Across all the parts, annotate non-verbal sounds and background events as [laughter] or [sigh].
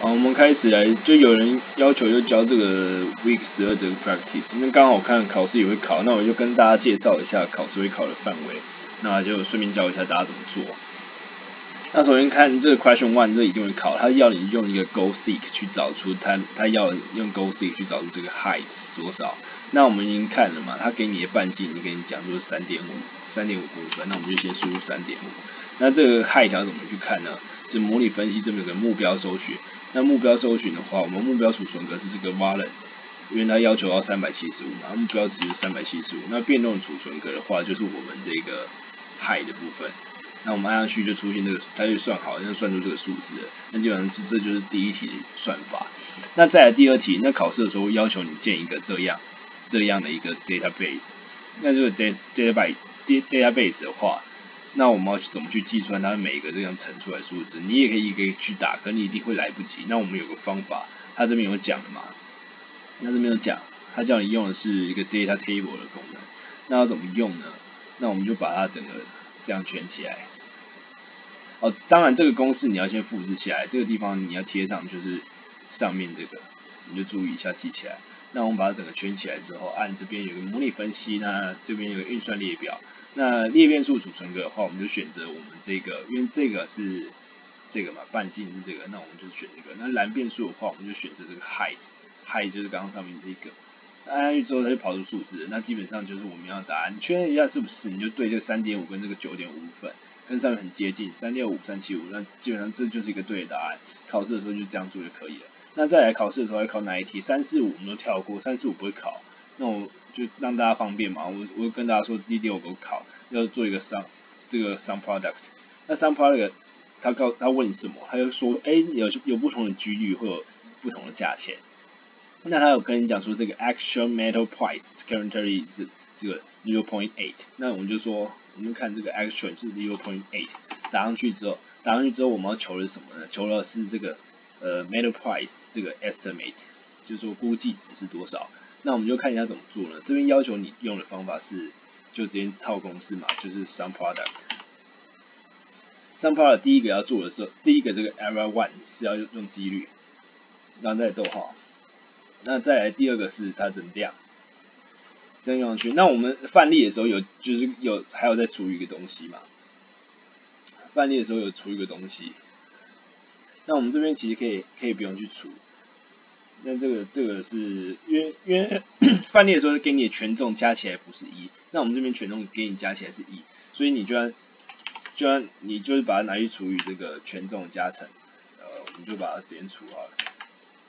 好，我们开始来，就有人要求就教这个 week 十二这个 practice，那刚好我看考试也会考，那我就跟大家介绍一下考试会考的范围，那就顺便教一下大家怎么做。那首先看这个 question one，这一定会考，他要你用一个 go seek 去找出他他要用 go seek 去找出这个 height 是多少。那我们已经看了嘛，他给你的半径，你跟你讲就是三点五，三点五公分，那我们就先输入三点五。那这个 height 要怎么去看呢？就模拟分析这边有个目标搜寻。那目标搜寻的话，我们目标储存格是这个 Wallet，因为它要求要三百七十五嘛，目标值就是三百七十五。那变动储存格的话，就是我们这个 High 的部分。那我们按上去就出现这个，它就算好，就算出这个数字。那基本上这这就是第一题算法。那再来第二题，那考试的时候要求你建一个这样这样的一个 database。那这个 data database database 的话。那我们要去怎么去计算它每一个这样乘出来数字？你也可以可以去打，可你一定会来不及。那我们有个方法，它这边有讲的嘛？那这边有讲，它叫你用的是一个 data table 的功能。那要怎么用呢？那我们就把它整个这样圈起来。哦，当然这个公式你要先复制起来，这个地方你要贴上就是上面这个，你就注意一下记起来。那我们把它整个圈起来之后，按这边有个模拟分析，那这边有个运算列表。那列变数储存格的话，我们就选择我们这个，因为这个是这个嘛，半径是这个，那我们就选这个。那蓝变数的话，我们就选择这个 height，height 就是刚刚上面这个。按下去之后，它就跑出数字，那基本上就是我们要答案。确认一下是不是，你就对这个三点五跟这个九点五分跟上面很接近，三六五三七五，那基本上这就是一个对的答案。考试的时候就这样做就可以了。那再来考试的时候要考哪一题？三四五我们都跳过，三四五不会考。那我就让大家方便嘛，我我跟大家说，第一我考要做一个 sum 这个 sum product，那 sum product 他告他问什么？他就说，哎，有有不同的几率会有不同的价钱。那他有跟你讲说，这个 actual metal price currently 是这个 zero point eight，那我们就说，我们看这个 actual 是 zero point eight，打上去之后，打上去之后我们要求的是什么呢？求的是这个呃 metal price 这个 estimate，就是说估计值是多少。那我们就看一下怎么做呢？这边要求你用的方法是，就直接套公式嘛，就是 sum product。sum product 第一个要做的时候，第一个这个 error one 是要用几率，然后再逗号。那再来第二个是它的量，这样用去。那我们范例的时候有，就是有还有在除一个东西嘛？范例的时候有除一个东西。那我们这边其实可以可以不用去除。那这个这个是因为因为 [coughs] 范例的时候给你的权重加起来不是一，那我们这边权重给你加起来是一，所以你就要就要你就是把它拿去除以这个权重加成，呃，我们就把它直接除好了，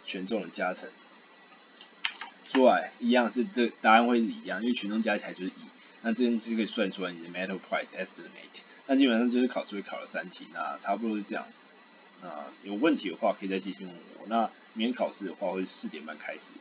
权重的加成出来一样是这答案会是一样，因为权重加起来就是一，那这边就可以算出来你的 metal price estimate，那基本上就是考试会考了三题，那差不多是这样。啊，有问题的话可以再继续问我。那明天考试的话会四点半开始。